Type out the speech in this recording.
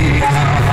Yeah.